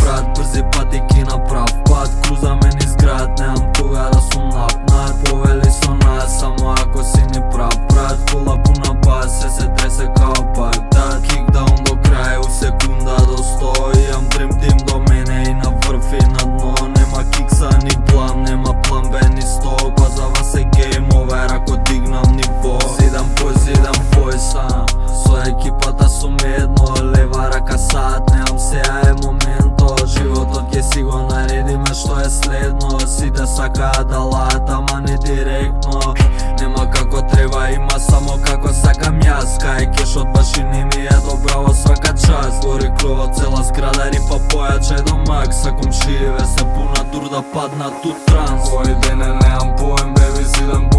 frado, por zepa tem na prova. Quatro cruzamentos. сака да лаат, ама не директно. Нема како треба, има само како сакам јас. Кај кешот баш и не ми е добраво свака час. Гори кровот цела зграда, рипа појачај до макса Комшиеве се пуна дур да паднат у транс. Кој ден е неам поем, беби, зидам